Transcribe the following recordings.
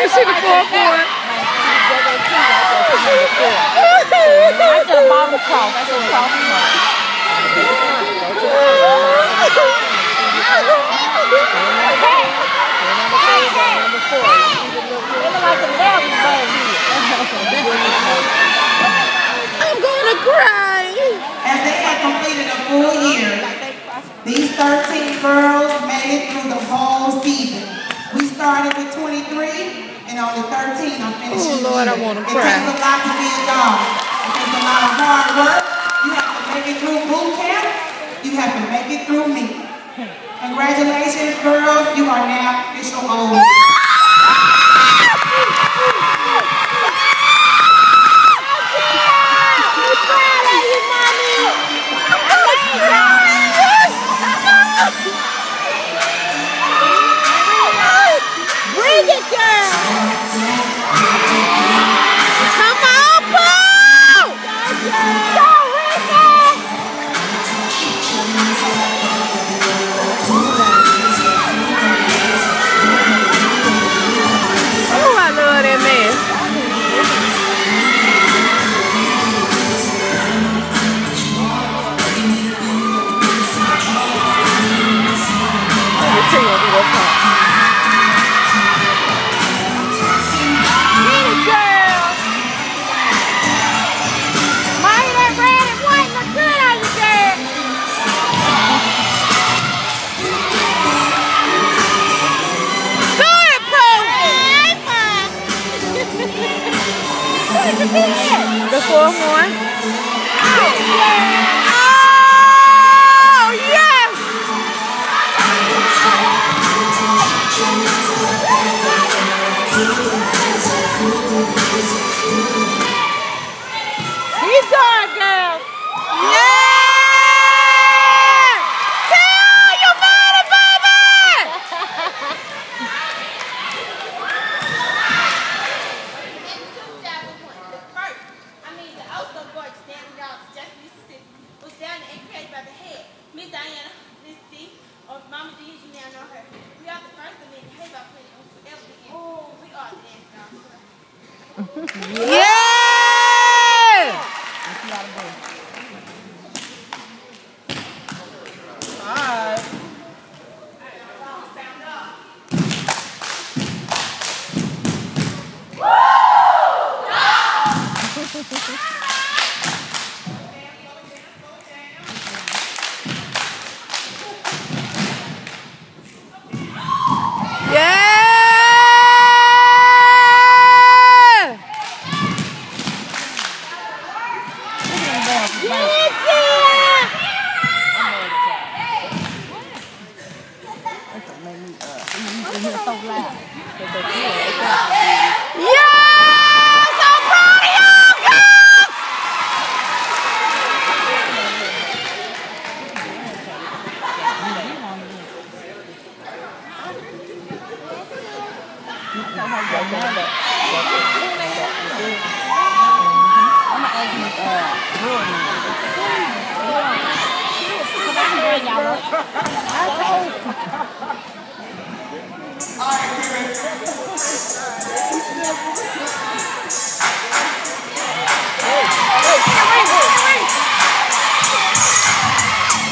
you I'm gonna cry. As they had completed a full year, these 13 girls made it through the whole season. We started with 23, and on the 13, I'm finishing. Oh, Lord, I wanna It takes a lot to be a Doll. It takes a lot of hard work. You have to make it through boot camp. You have to make it through me. Congratulations, girls. You are now official owners. The fourth one. Oh, yes! mình tông la thì được cái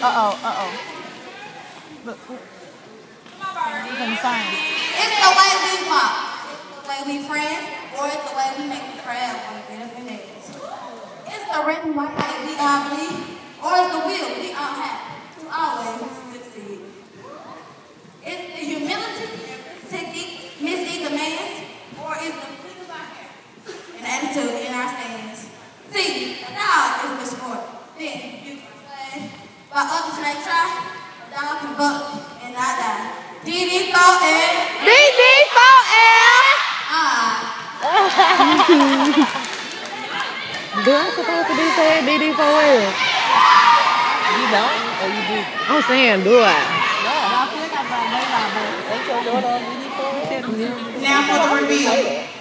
Uh-oh, uh-oh. Look. Concerned. It's the way we walk. It's the way we friends, or it's the way we make the crowd want to get up in there. It's the red and white light we all believe, or it's the will we all have to always succeed. It's the humility to get mislead the man's, or it's the flick of our hair and attitude in our stands. See, a Doll is the sport. Then you can play. While others may try, a Doll can buck and not die. DD thought and DD for L. ah. Do I supposed to be saying DD for L? You don't? Or you do? I'm saying, do I? Now for the reveal.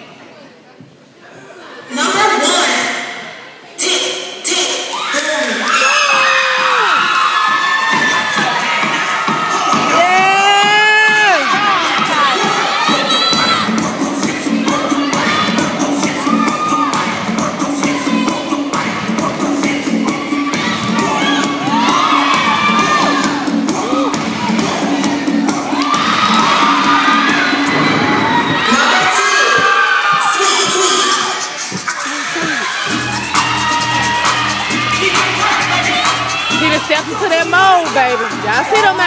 Baby. Y'all see them?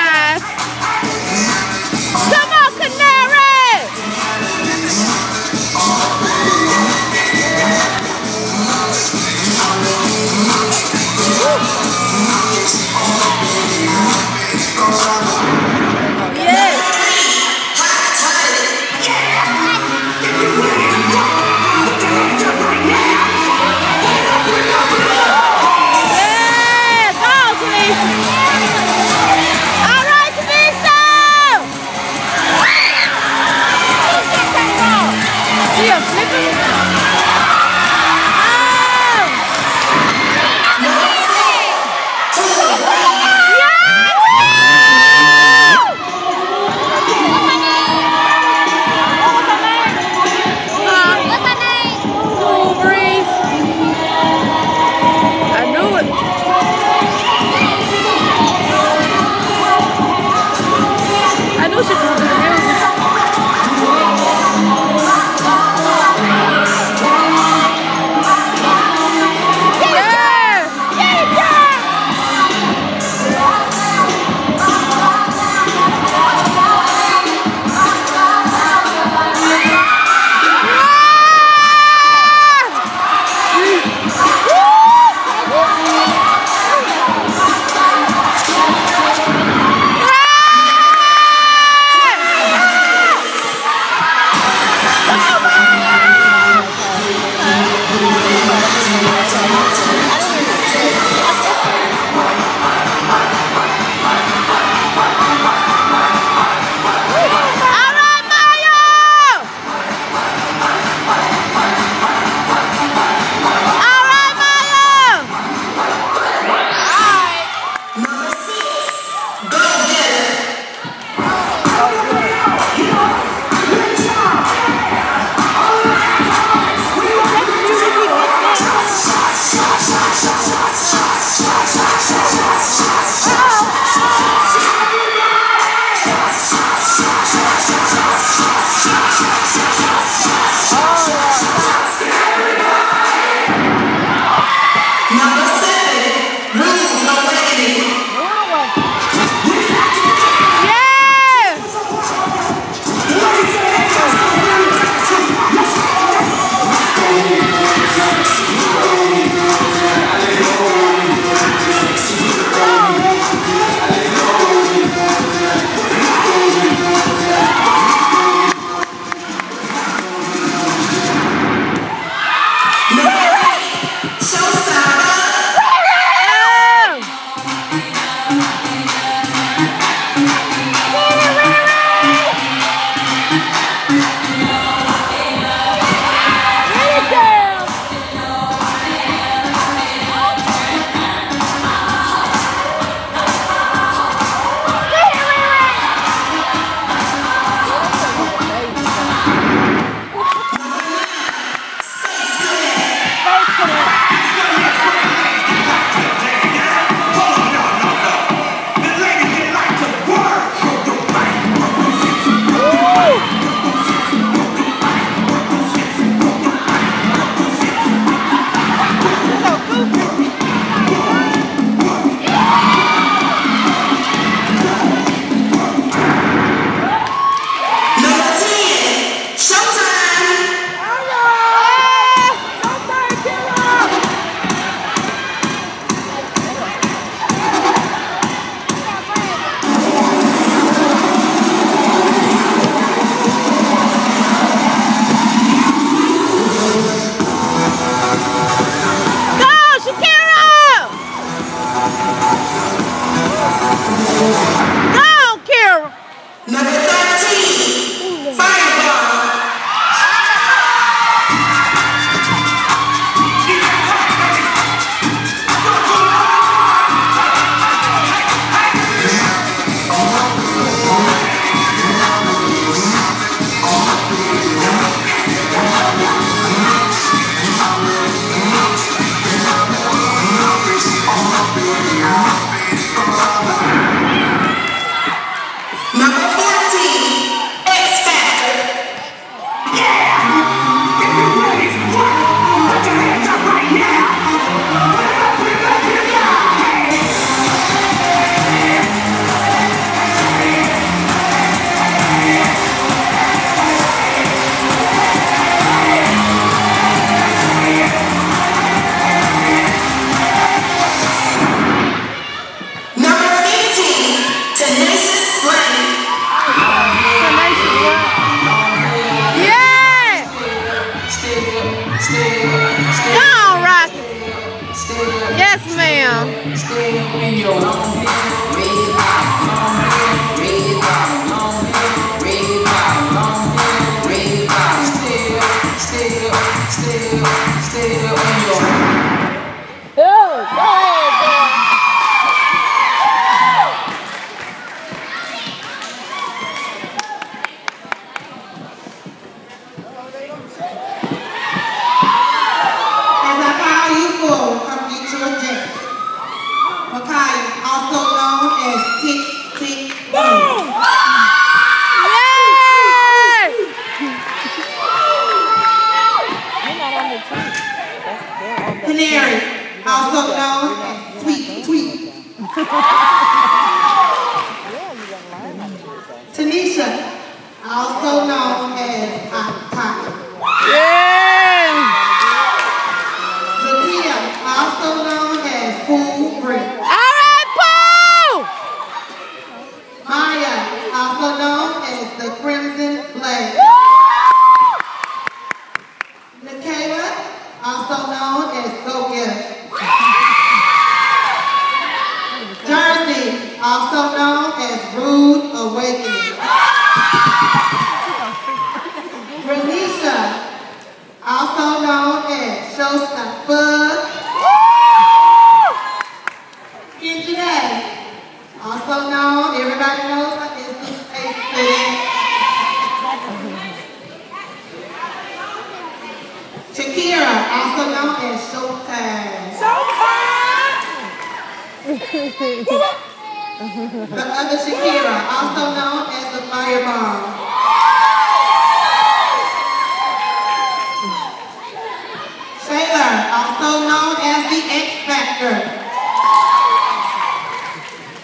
Also known as the X Factor.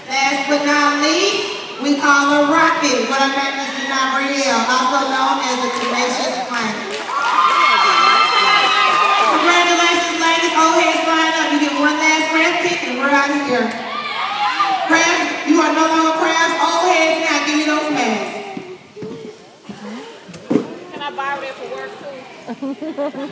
Last but not least, we call her Rocket, but her name is Gabrielle, also known as the Tenacious Flame. Congratulations, ladies. Old heads line up. You get one last craft kick and we're out of here. Crabs, you are no longer crabs. Old heads now. Give me those masks. Can I borrow that for work too?